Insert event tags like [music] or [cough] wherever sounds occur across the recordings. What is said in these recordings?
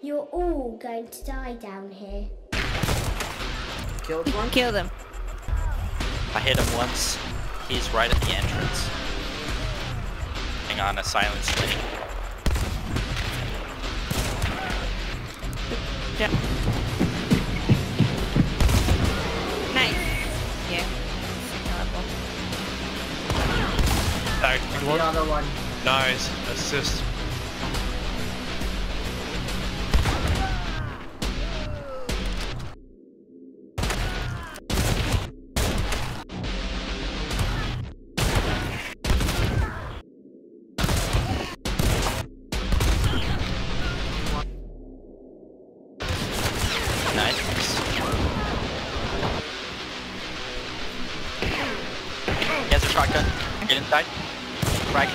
You're all going to die down here. Killed one? Killed him. I hit him once. He's right at the entrance. Hang on, a silent slate. Yeah. Nice. Yeah. Tag, good The other one. Nice. Assist. He has a shotgun. Get inside. Frag.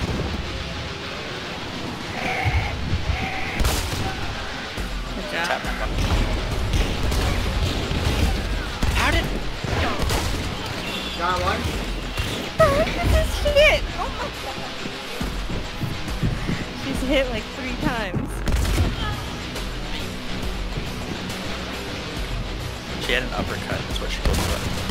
Good Tap job. that one. How did... Got one. this Shit! Oh my god. She's hit like three times. She had an uppercut, that's what she goes with.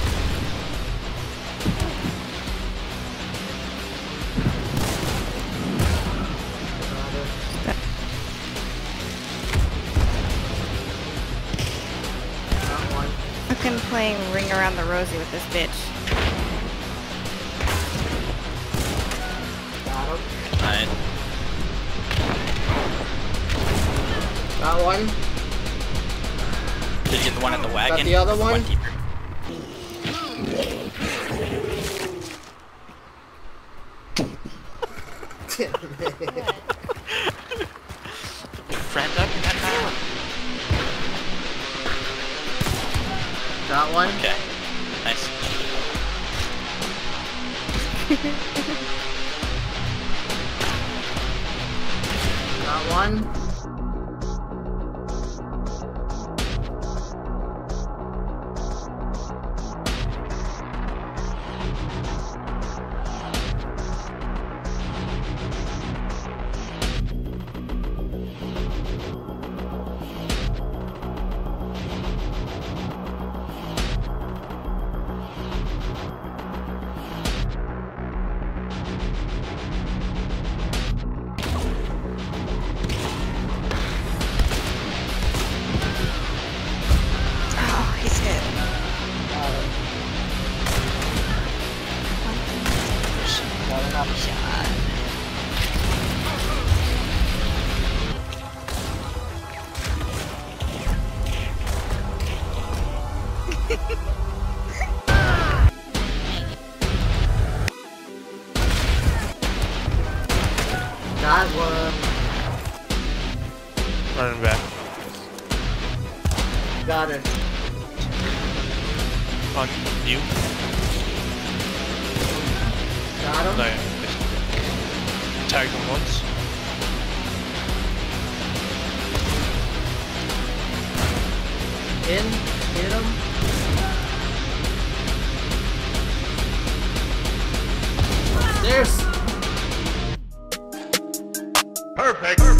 Fucking playing Ring Around the Rosie with this bitch. Got him. Alright. Got one. Did you get the one in the wagon? the other one? deeper. Friend [laughs] Got one. Okay. Nice. [laughs] Got one. Got another shot. Got one. Running back. Got it. On you got him? No, I tagged him once. In, hit him. There's... Perfect!